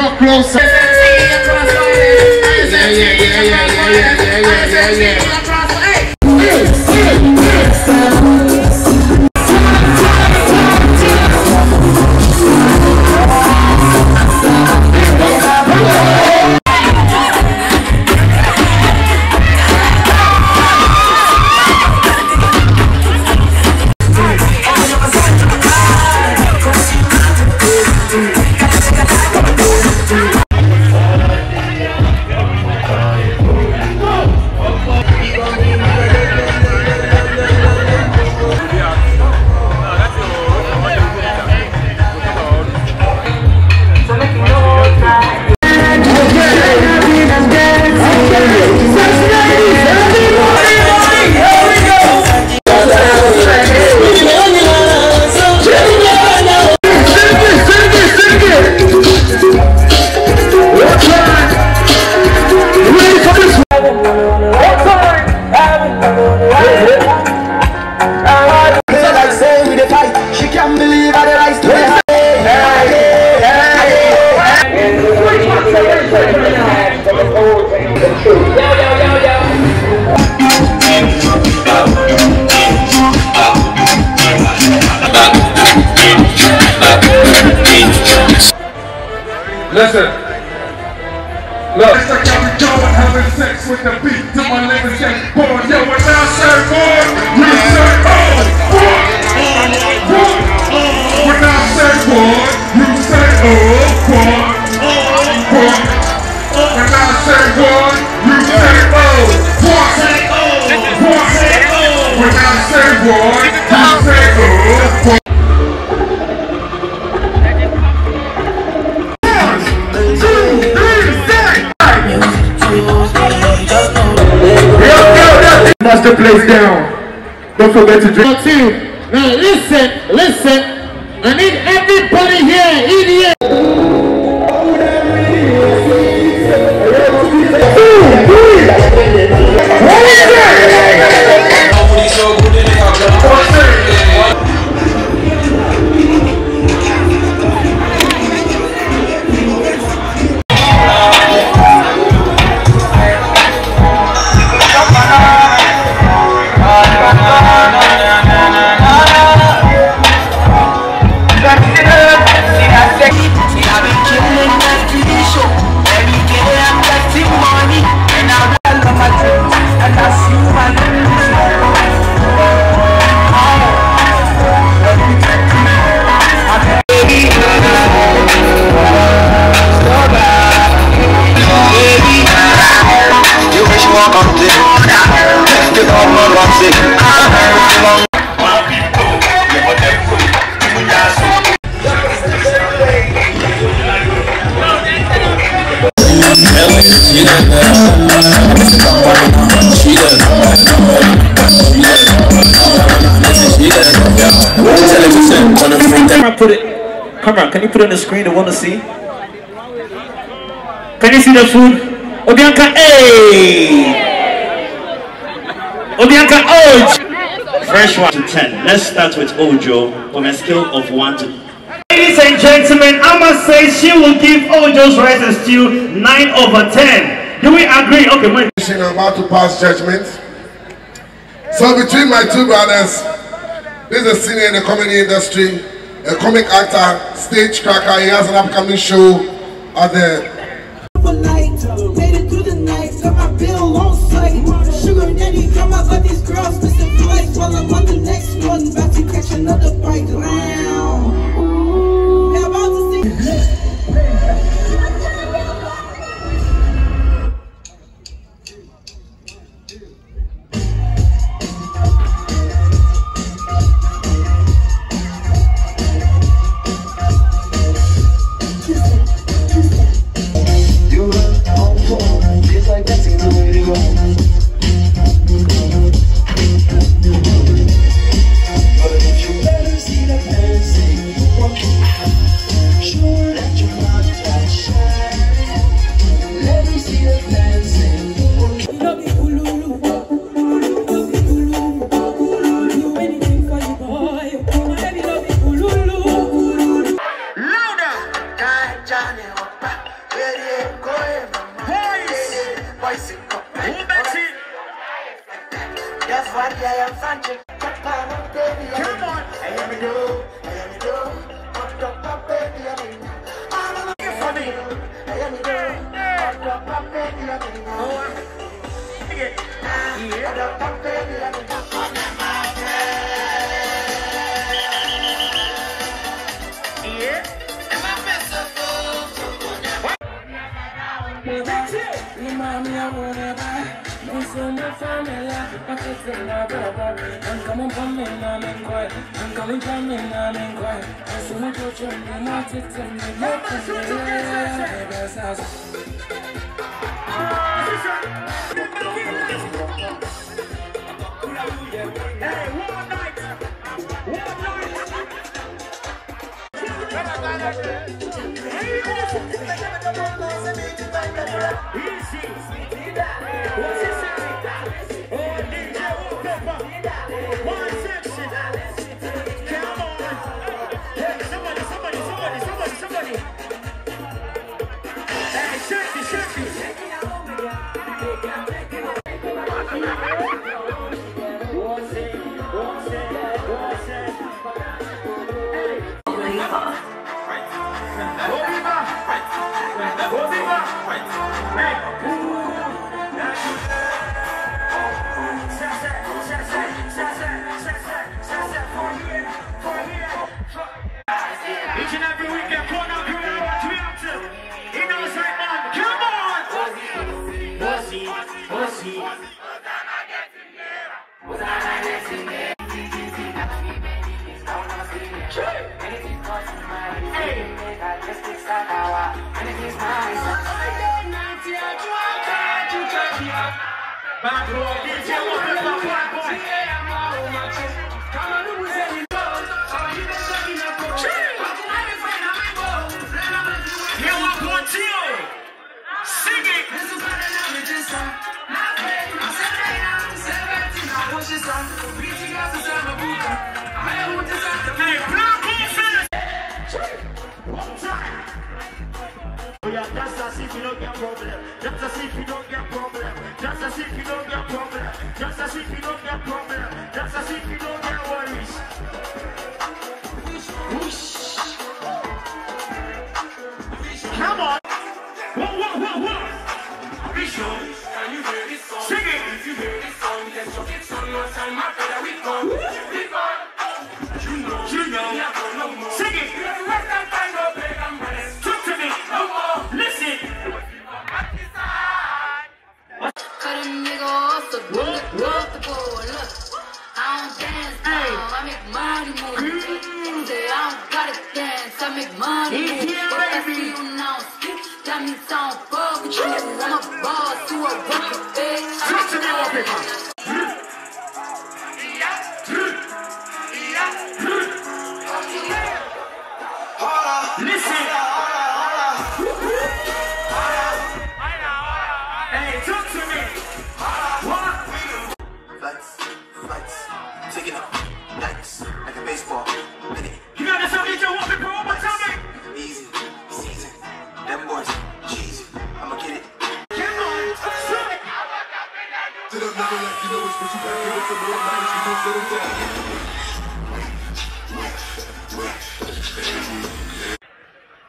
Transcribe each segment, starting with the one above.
need you to draw closer. Yeah, yeah, yeah, yeah, yeah, yeah, yeah, yeah, yeah, forget to drink. Now listen, listen. I need everybody here in Camera, can you put on the screen? I want to see. Can you see the food? Obianka, hey! Obianka, oh! Fresh one to ten. Let's start with Ojo on a scale of one to. Ladies and gentlemen, I must say she will give Ojo's rice and stew nine over ten. Do we agree? Okay, wait. I'm about to pass judgment. So between my two brothers, this is a senior in the comedy industry, a comic actor, stage cracker. He has an upcoming show at the Girls while I'm on the next one, about to catch another. dancing. One. That's as if you don't get problem. That's as if you don't never let you know it's what you you down.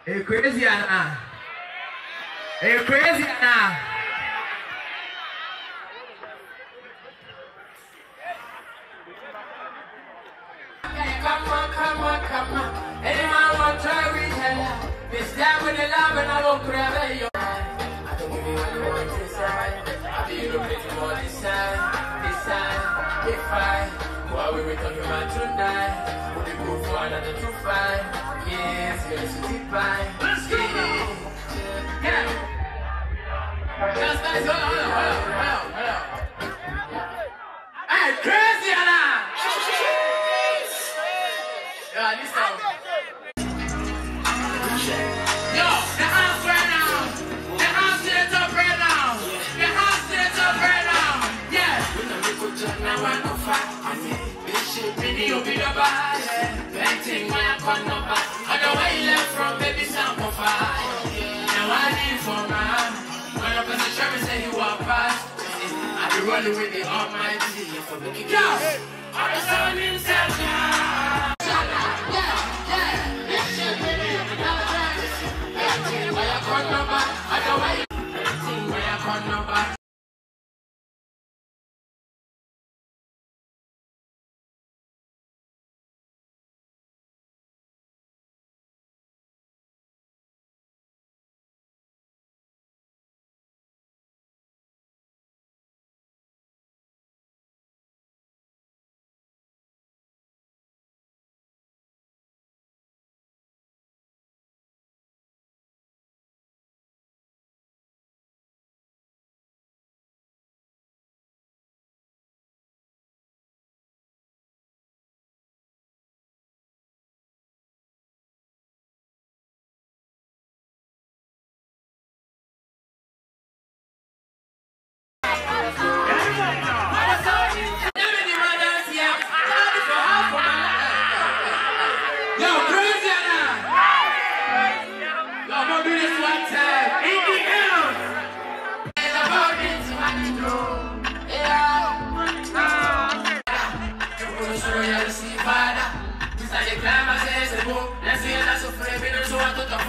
Hey, crazy, Anna. Hey, crazy, Anna. fine. Let's go! Yeah. yeah. That's nice. Hold. Hey, crazy, Anna! Yeah, this. Yo, the house right. The house set up right. The house set up right now. Yeah. Now I know five. I mean, this shit really will be the vibe number. I know where you left from, baby, sound on fire. Now I need for my When I'm gonna say. I be with the almighty for the kick. Yo! I'm the sun in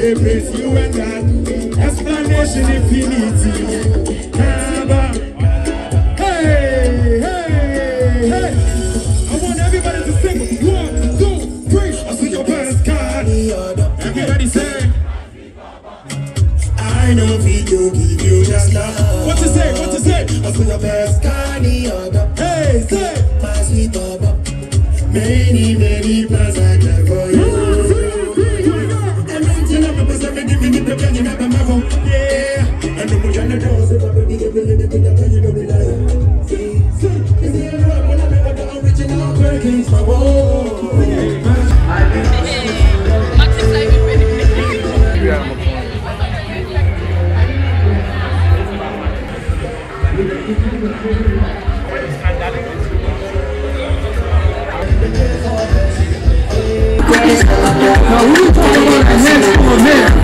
separate you and I. Explanation infinity. Kaba. Hey, hey. I want everybody to sing. One, two, three. I see your best. Everybody. I know give you just love. What you say? What you say? I see your best card. Now we talking about the next of minutes?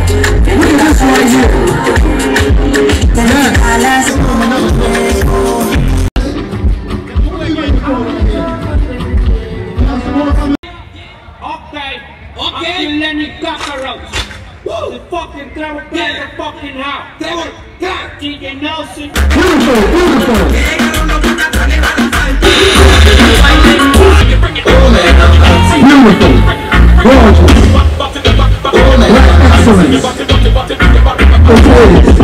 excellence. Let's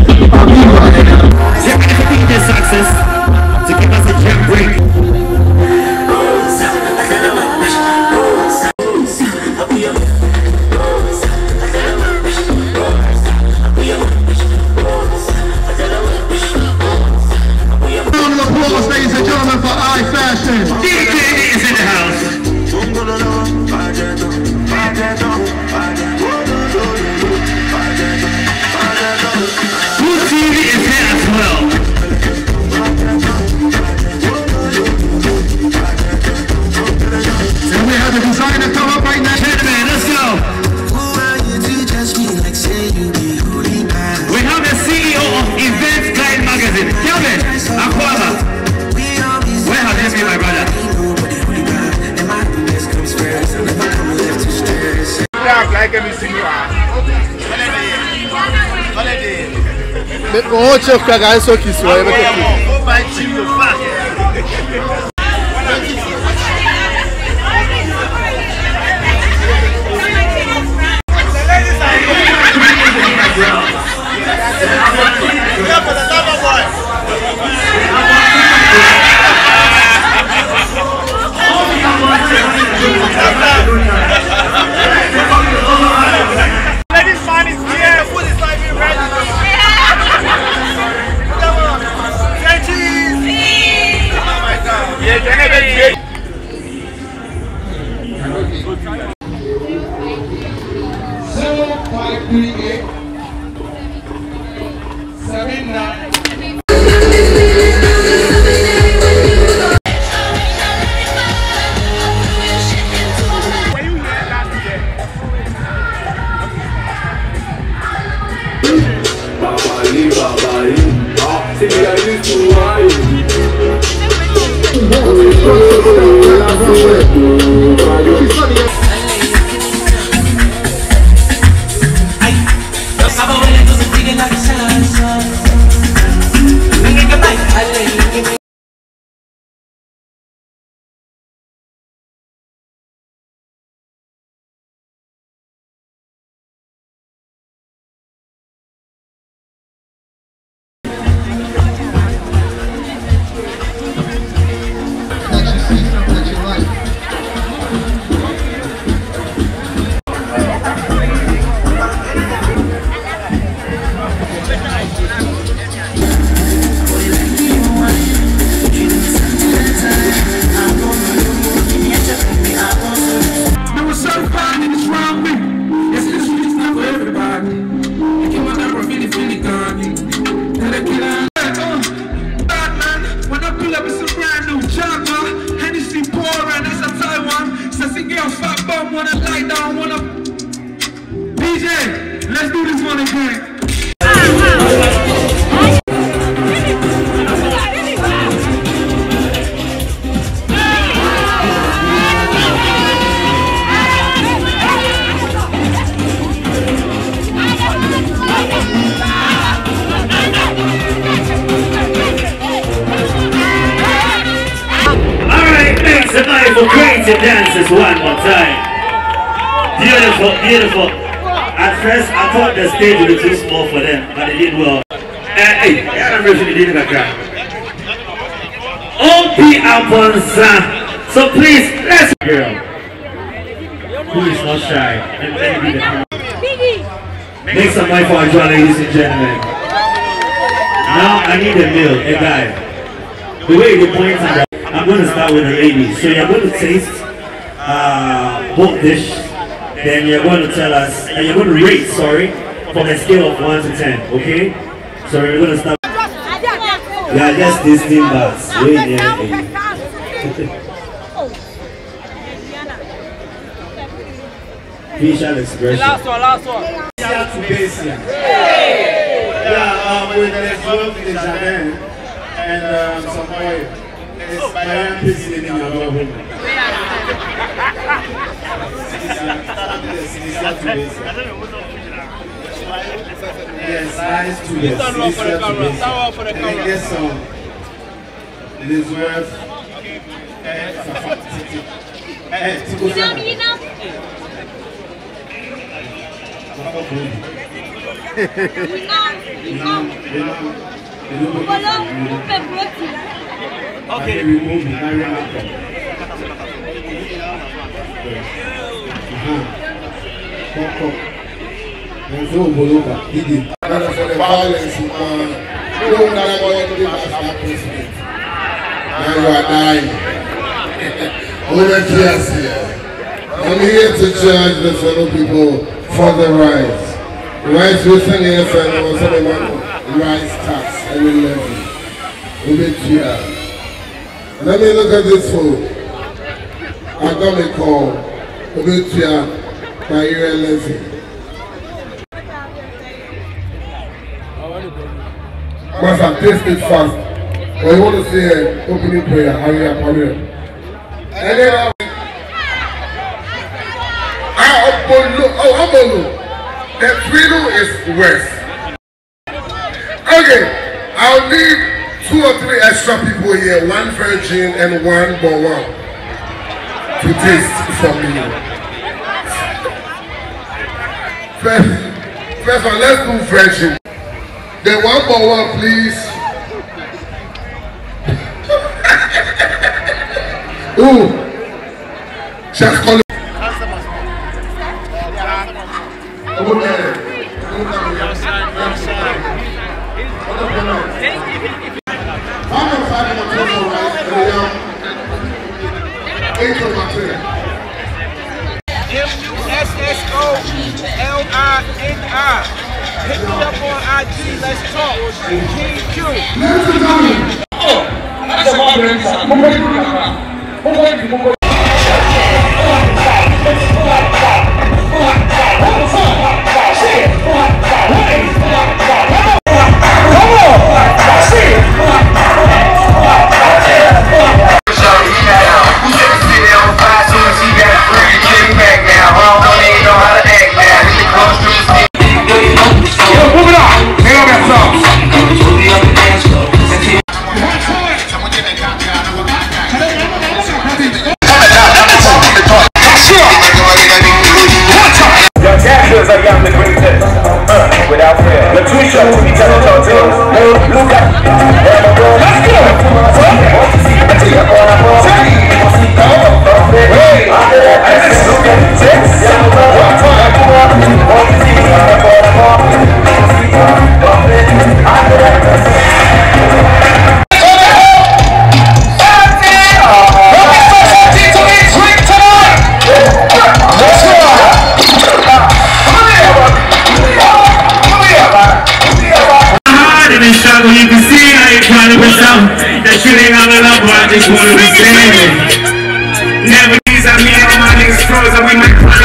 eu ficar agarrado, eu sou aqui, senhor. Aí vai ter aqui. Make some noise for Ajua, ladies and gentlemen. Now I need a male, a guy. The way the points are, I'm going to start with the ladies. So you're going to taste uh, both dish, then you're going to tell us, and you're going to rate, sorry, from a scale of 1 to 10, okay? So we're going to start. Are just tasting bars. Wait there. eh. Facial expression. Last one, last one. Yeah, um, with the smoke in the Japan and um, some oil. It's by hand pissing in your oven. Yes, nice to this. Stand up for the camera. Stand up for the And camera. get some. It is worth. Eh, eh, Tiko Sama. Okay. remove the carry alcohol. Uh-huh. Kọ́kọ́. There's no Bologa. Didi. That's for the violence in man. You don't know what you do as that president. Now you are dying. Over tears here. I'm here to judge the fellow people for the. Rights within the FN was the rights tax every. Over here. Let me look at this food. I got a call. Here. By levy. Once I taste it fast. But you want to say opening prayer, hurry up, hurry up. And Obolo, oh, Obolo. The twiddle is worse. Okay, I'll need two or three extra people here, one virgin and one boa to taste from you. First, first one, let's do virgin. Then one boa, please. Ooh, just call. M-U-S-S-O-L-I-N-I. Hit me up on IG, let's talk. King Q. Your wanna be standing. Never these, I mean, all my niggas froze, we might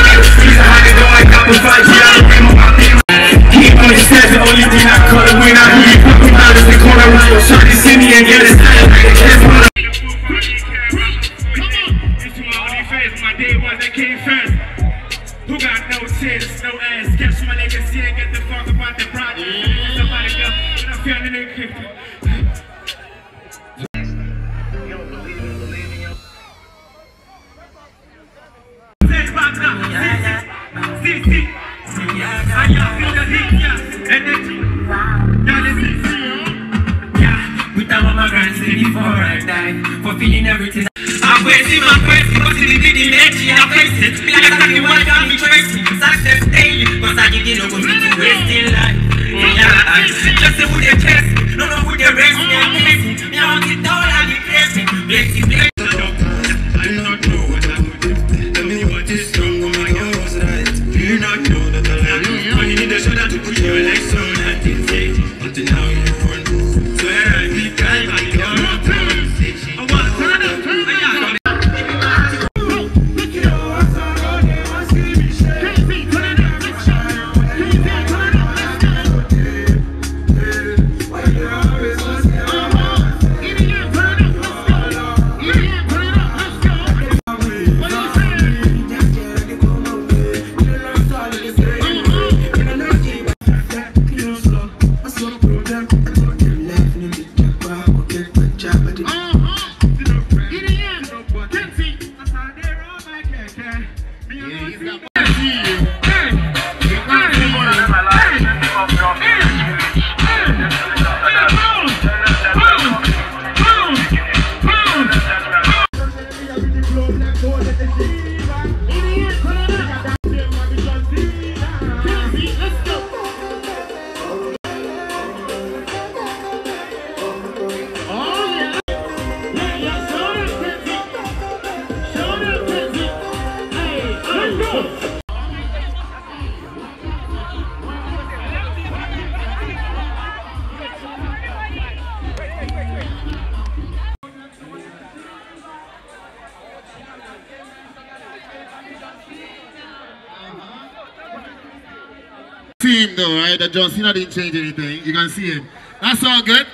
team though, right? That John Cena didn't change anything. You can see it. That's all good.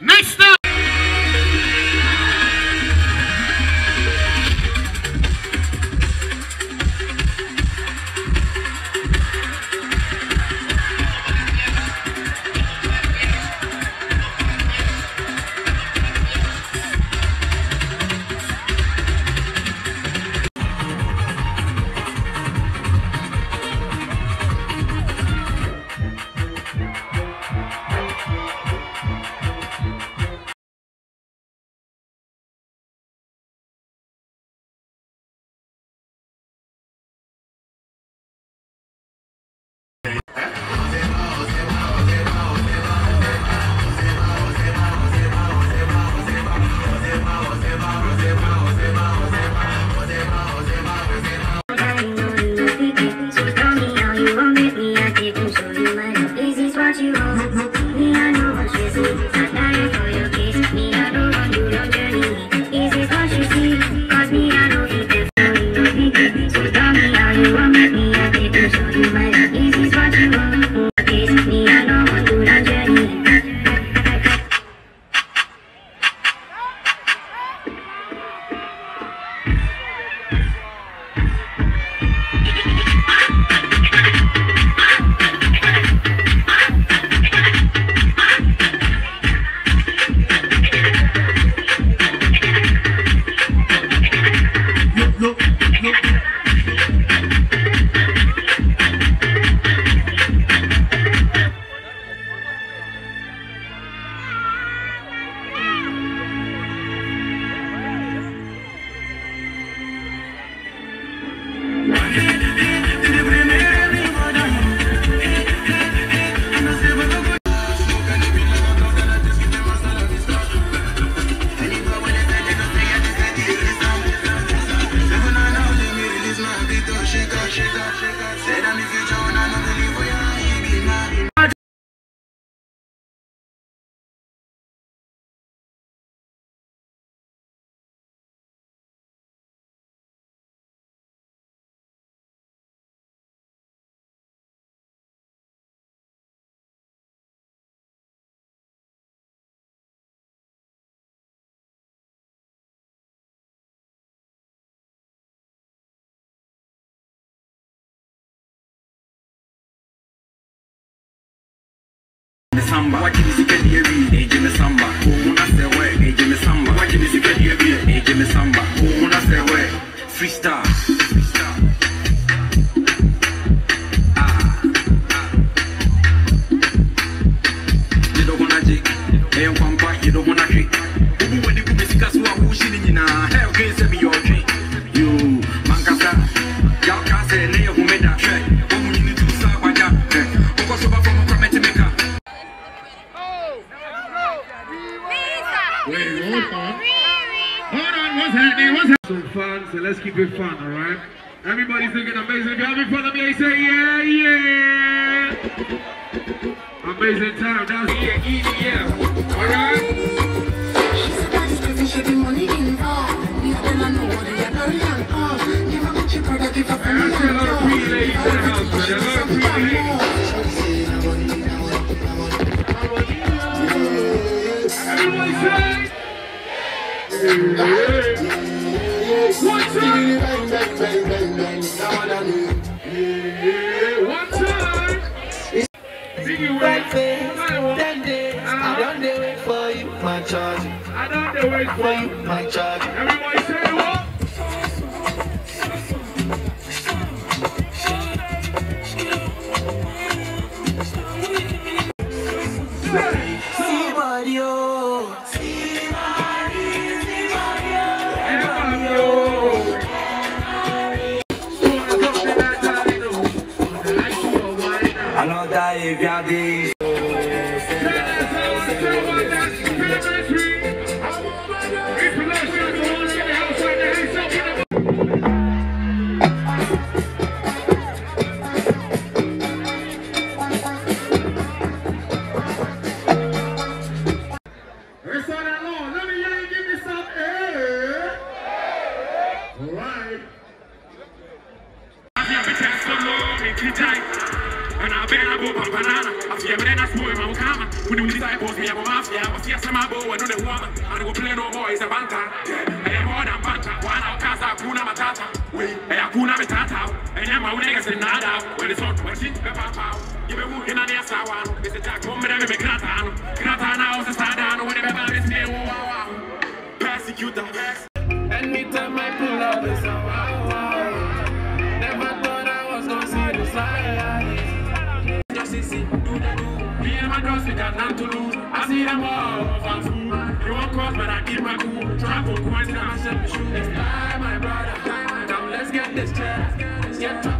Next up. Samba. Waje me sika die wi eje me samba. O na se we eje me samba. Waje me sika die wi eje me samba. O na se we freestyle keep it fun, alright? Everybody's looking amazing. If you're having fun, let me say yeah, yeah. Amazing time. That's yeah, EDM. Alright? That's a lot of pretty ladies in the house, man. A lot of pretty ladies. Everybody say. One Don't you, my charge. I'm niggas in nada. When it's papa. You jack, come and. Gratana, I was a. When the is near, wow. Persecutor. Anytime I pull up, it's a wow. Never thought I was gonna see the side. Just see, do the do. Me and my girls, we got nothing to lose. I see them all, food. You won't cross, but I keep my cool. Travel coins, and I set the shoe. It's time, my brother. Now let's get this check. Let's get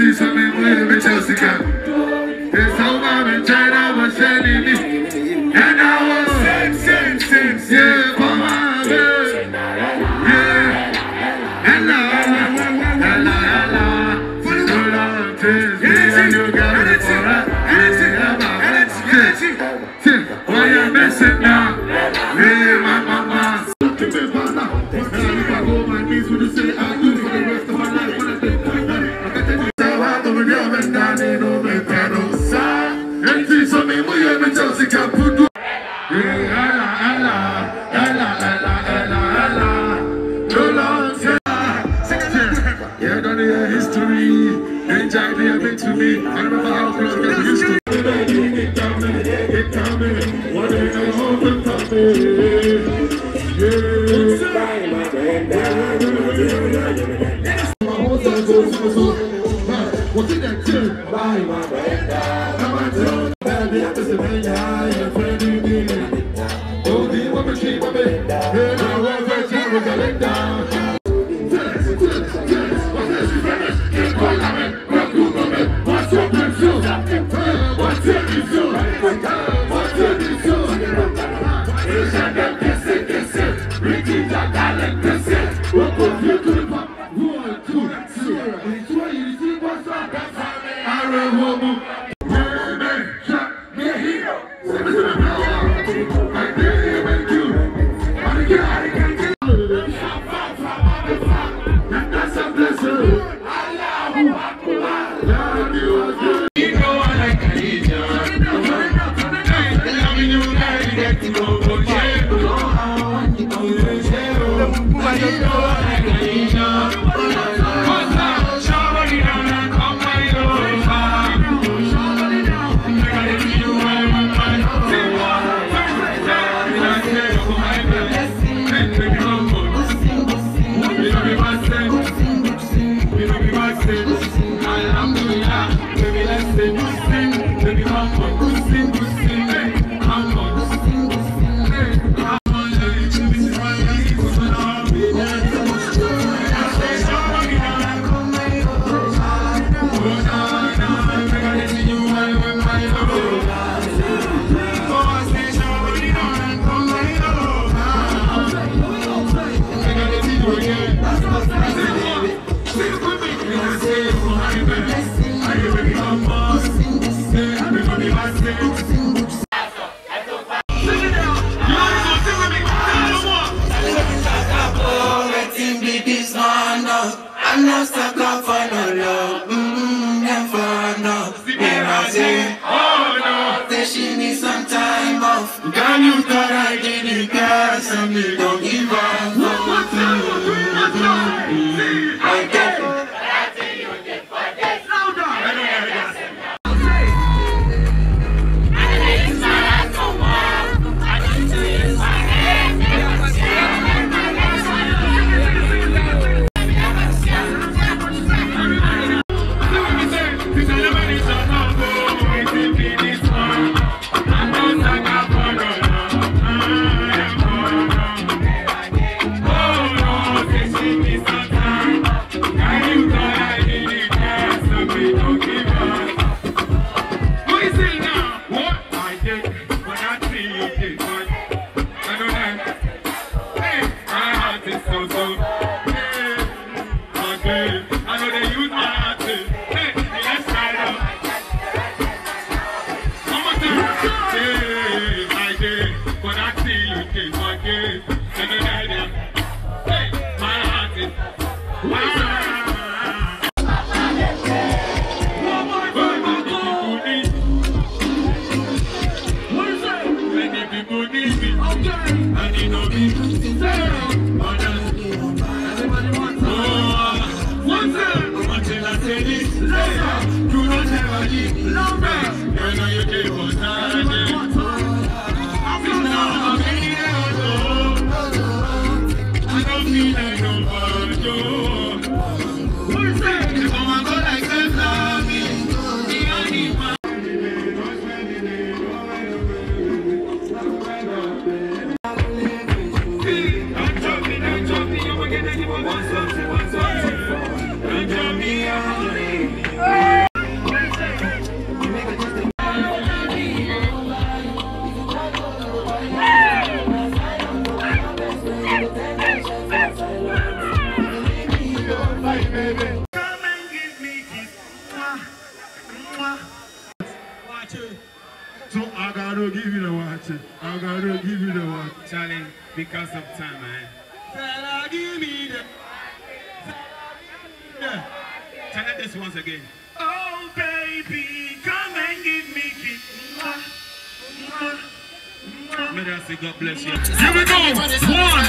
Empty I So I gotta give you the watch. I gotta give you the watch. Charlie, because of time, eh? man. Give me the. Tell Charlie, this once again. Oh, baby, come and give me kiss. May I say God bless you. Here we go. One,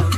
two.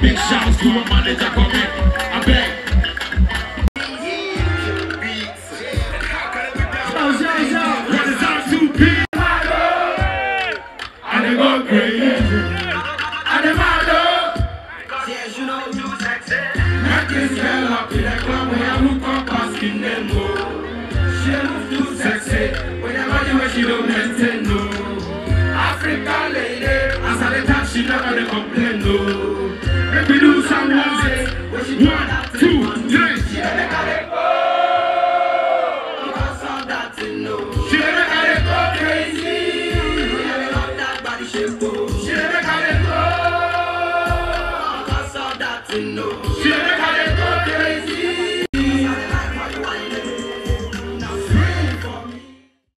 Big shout shouts to a man